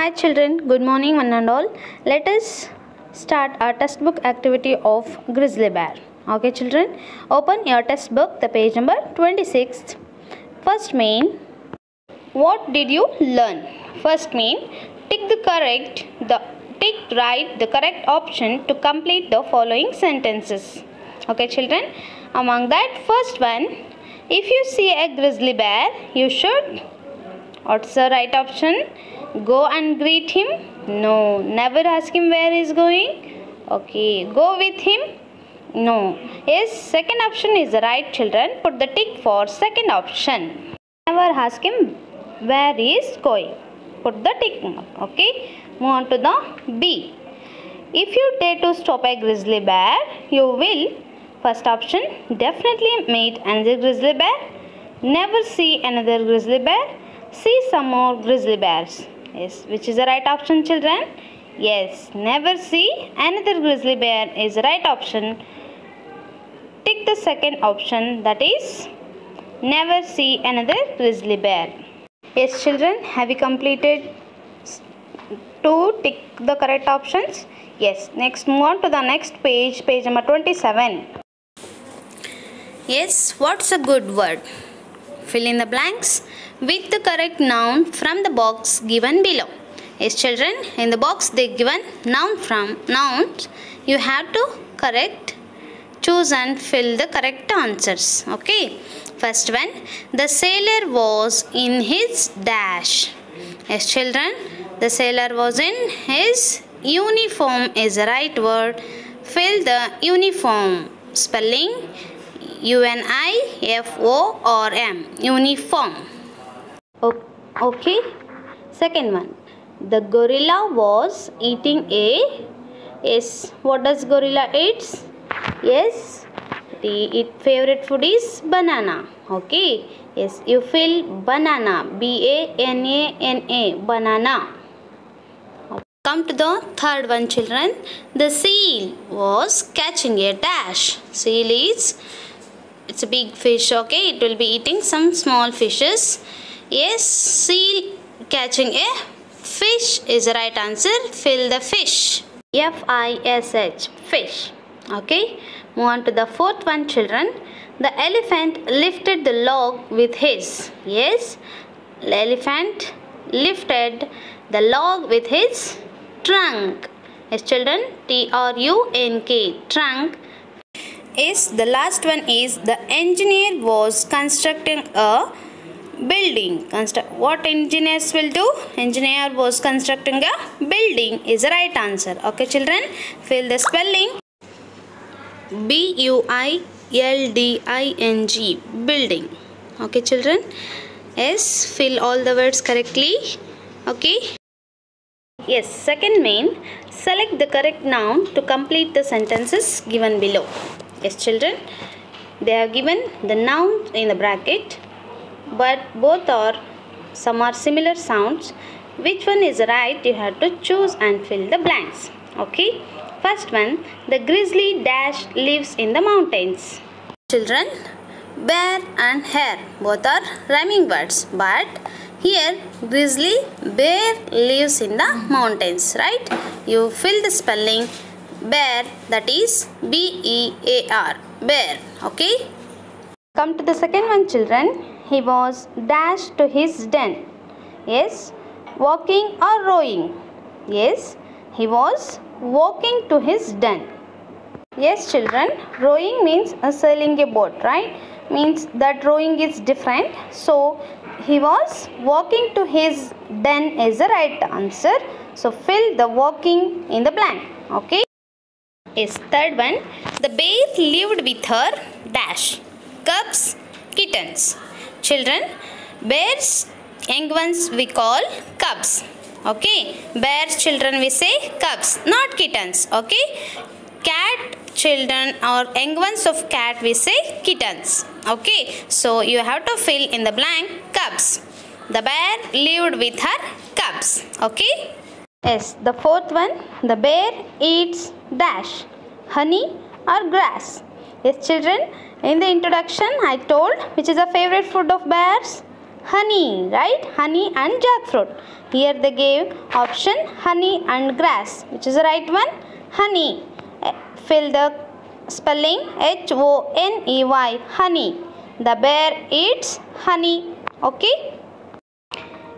Hi children, good morning one and all. Let us start our textbook activity of grizzly bear. Okay children, open your textbook, the page number 26. First main, what did you learn? First main, tick the correct, the tick right the correct option to complete the following sentences. Okay children, among that first one, if you see a grizzly bear, you should What's the right option? Go and greet him? No. Never ask him where going? Okay. Go with him? No. Yes, second option is the right children. Put the tick for second option. Never ask him where going. Put the tick. Okay. Move on to the B. If you dare to stop a grizzly bear, you will First option, definitely meet another grizzly bear. Never see another grizzly bear see some more grizzly bears. Yes, which is the right option, children? Yes, never see another grizzly bear is the right option. Tick the second option that is never see another grizzly bear. Yes, children, have you completed to tick the correct options? Yes, next move on to the next page, page number 27. Yes, what's a good word? Fill in the blanks with the correct noun from the box given below. Yes children, in the box they given noun from nouns, you have to correct, choose and fill the correct answers. Okay. First one, the sailor was in his dash. Yes children, the sailor was in his uniform is the right word. Fill the uniform spelling U-N-I-F-O-R-M uniform. Okay. Second one. The gorilla was eating a yes. What does gorilla eats? Yes. The it favorite food is banana. Okay. Yes. You fill banana. B A N A N A banana. Come to the third one children. The seal was catching a dash. Seal is it's a big fish okay. It will be eating some small fishes. Yes, seal catching a fish is the right answer. Fill the fish. F-I-S-H, fish. Okay. Move on to the fourth one, children. The elephant lifted the log with his. Yes, the elephant lifted the log with his trunk. Yes, children. T-R-U-N-K, trunk. Yes, the last one is the engineer was constructing a building. Construct what engineers will do? Engineer was constructing a building is the right answer. Okay children fill the spelling. B u i l d i n g building. Okay children yes fill all the words correctly. Okay. Yes second main select the correct noun to complete the sentences given below. Yes children they have given the noun in the bracket but both are some are similar sounds. Which one is right you have to choose and fill the blanks. Okay? First one the grizzly dash lives in the mountains. Children bear and hare both are rhyming words. But here grizzly bear lives in the mountains right? You fill the spelling bear that is b e a r bear okay? Come to the second one children he was dashed to his den. Yes, walking or rowing. Yes, he was walking to his den. Yes, children, rowing means uh, sailing a boat, right? Means that rowing is different. So, he was walking to his den is the right answer. So, fill the walking in the blank. Okay. Yes, third one. The bear lived with her dash. Cubs, kittens. Children, bears, young ones we call cubs. Okay, bears children we say cubs, not kittens. Okay, cat children or young ones of cat we say kittens. Okay, so you have to fill in the blank cubs. The bear lived with her cubs. Okay. Yes, the fourth one, the bear eats dash, honey or grass. Yes, children, in the introduction, I told which is the favorite food of bears? honey, right? Honey and jackfruit. Here they gave option honey and grass. Which is the right one? Honey. Eh, Fill the spelling H O N E Y, honey. The bear eats honey. Okay?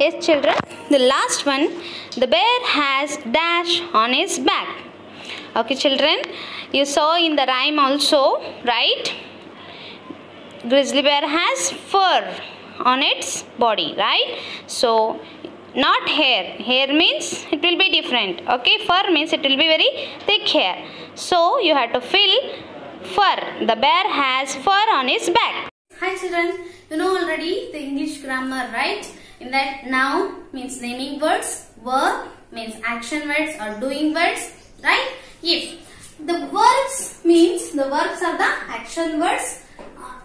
Yes, children. The last one. The bear has dash on his back. Okay, children. You saw in the rhyme also, right? Grizzly bear has fur on its body, right? So, not hair. Hair means it will be different. Okay, fur means it will be very thick hair. So, you have to fill fur. The bear has fur on his back. Hi children, you know already the English grammar, right? In that noun means naming words, verb means action words or doing words, right? If the verbs means the verbs are the action words.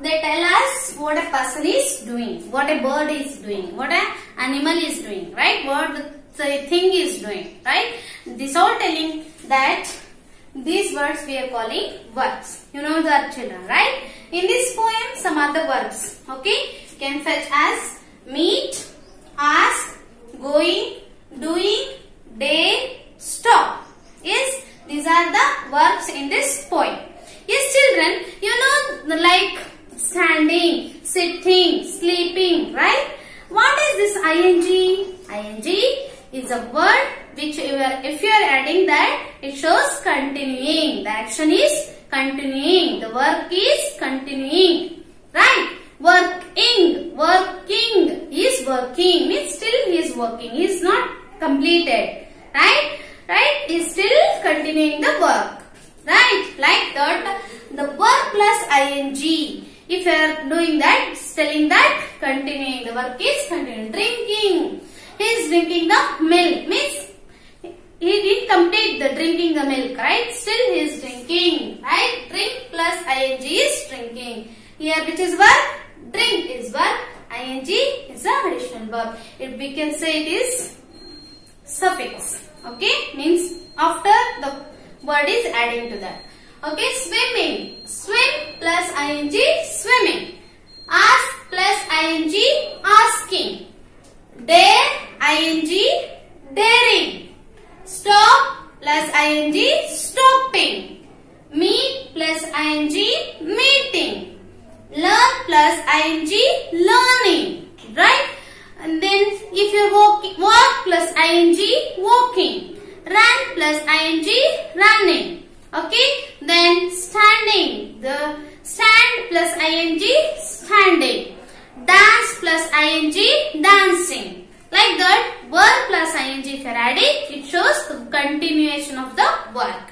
They tell us what a person is doing, what a bird is doing, what an animal is doing, right? What the thing is doing, right? This all telling that these words we are calling verbs. You know that children, right? In this poem, some other verbs, okay, can fetch as meet, ask, going, doing, day, stop. Yes, these are the verbs in this poem. Yes, children, you know like standing, sitting, sleeping, right? What is this ing? ing is a word which you are, if you are adding that, it shows continuing. The action is continuing. The work is continuing. Right? Working. Working. Is working. Means still he is working. He is not completed. Right? Right? He is still continuing the work. Right? Like that. The work plus ing. If you are doing that, it's telling that continuing. The work is continuing. Drinking. He is drinking the milk. Means he didn't complete the drinking the milk, right? Still he is drinking, right? Drink plus ing is drinking. Here which is verb? Drink is verb. ing is a additional verb. It, we can say it is suffix. Okay? Means after the word is adding to that. Okay? Swimming. Swim plus ing, swimming. Ask plus ing, asking. Dare, ing, daring. Stop plus ing, stopping. Meet plus ing, meeting. Learn plus ing, learning. Right? And then if you walk, walk plus ing, walking. Run plus ing, running. Okay? Then standing. The stand plus ing, standing. Dance plus ing, dancing. Like that, verb plus ing adding, it shows the continuation of the work.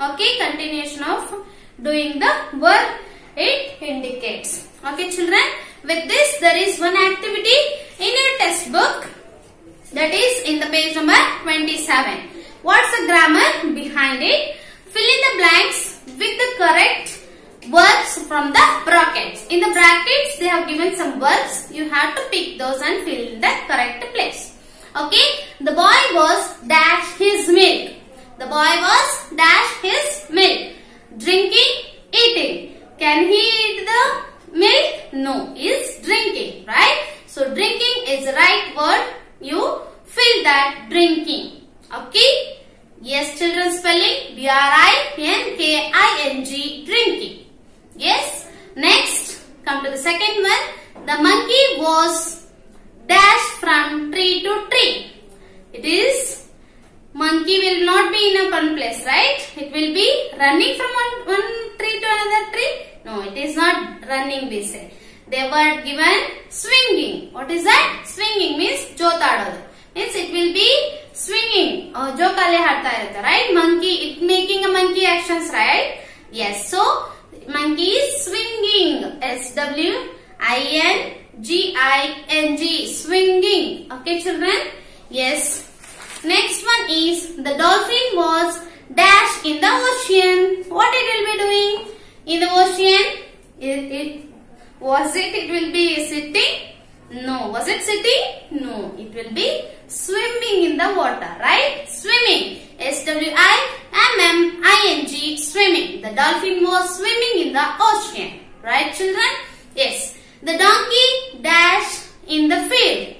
Okay, continuation of doing the work, it indicates. Okay, children, with this, there is one activity in your textbook that is in the page number 27. What's the grammar behind it? Fill in the blanks with the correct words from the brackets. In the brackets, they have given some words. You have to pick those and fill in the correct place. Okay. The boy was dash his milk. The boy was dash his milk. Drinking, eating. Can he eat the milk? No. Is drinking. Right? So, drinking is the right word. You fill that drinking. Okay. Yes, children spelling D-R-I-N-K-I-N-G, drinking. Yes. Next, come to the second one. The monkey was dash from tree to tree. It is monkey will not be in a one place, right? It will be running from one, one tree to another tree. No, it is not running, we say. They were given swinging. What is that? Swinging means jotadadu. Means it will be swinging. Oh, or jo kale haadta irutta right? Monkey it making a monkey actions right? Yes so monkey is swinging. S w i n g i n g swinging. Okay children? Yes. Next one is the dolphin was dash in the ocean. What it will be doing? In the ocean it, it was it it will be sitting? No. Was it sitting? No. It will be swimming in the water, right? Swimming. S W I M M I N G. Swimming. The dolphin was swimming in the ocean, right, children? Yes. The donkey dash in the field?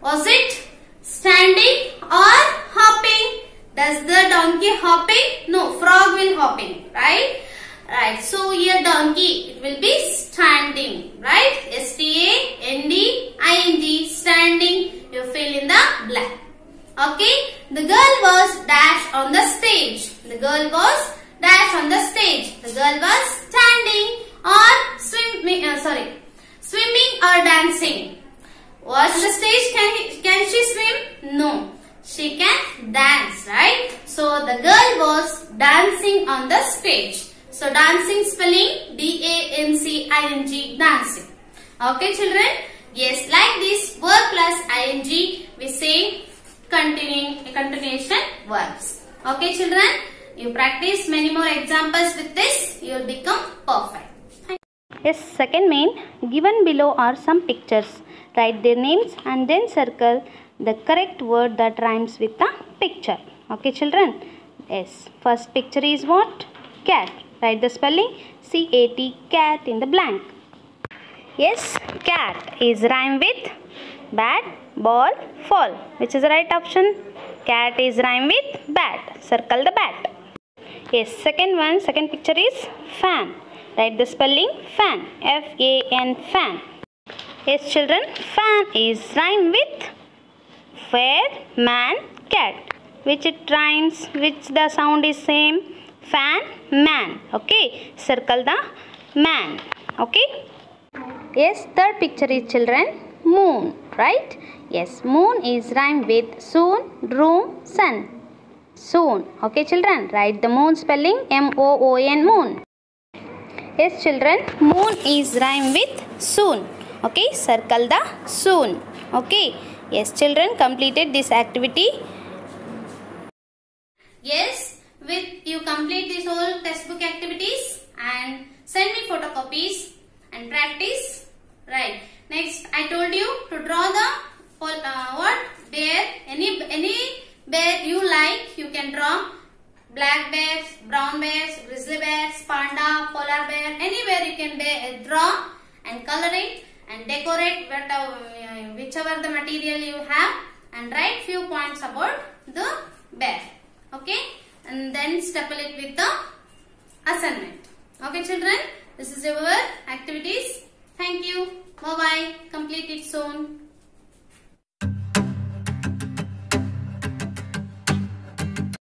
Was it standing or hopping? Does the donkey hopping? No, frog will hopping, right? Right, so here donkey, it will be standing, right? S-T-A-N-D-I-N-G, standing, you fill in the blank. Okay, the girl was dash on the stage. The girl was dash on the stage. The girl was standing or swimming, uh, sorry, swimming or dancing. Was the stage, can, can she swim? No, she can dance, right? So the girl was dancing on the stage. So dancing spelling D-A-N-C-I-N-G, dancing. Okay children? Yes, like this verb plus ing we say continuing continuation verbs. Okay children? You practice many more examples with this, you will become perfect. Yes, second main, given below are some pictures. Write their names and then circle the correct word that rhymes with the picture. Okay children? Yes, first picture is what? Cat. Write the spelling C-A-T, cat in the blank. Yes, cat is rhyme with bat, ball, fall. Which is the right option? Cat is rhyme with bat. Circle the bat. Yes, second one, second picture is fan. Write the spelling fan. F-A-N, fan. Yes, children, fan is rhyme with fair, man, cat. Which it rhymes, which the sound is same. Fan, man. Okay, circle the man. Okay. Yes, third picture is children, moon. Right? Yes, moon is rhyme with soon, room, sun. Soon. Okay, children, write the moon spelling M-O-O-N, moon. Yes, children, moon is rhyme with soon. Okay, circle the soon. Okay. Yes, children completed this activity. Yes, complete this whole textbook activities and send me photocopies and practice. Right. Next, I told you to draw the uh, what bear. Any any bear you like, you can draw. Black bears, brown bears, grizzly bears, panda, polar bear. Anywhere you can bear, draw and color it and decorate whatever, uh, whichever the material you have and write few points about the bear. Okay, and then staple it with the assignment. Okay, children, this is your activities. Thank you. Bye bye. Complete it soon.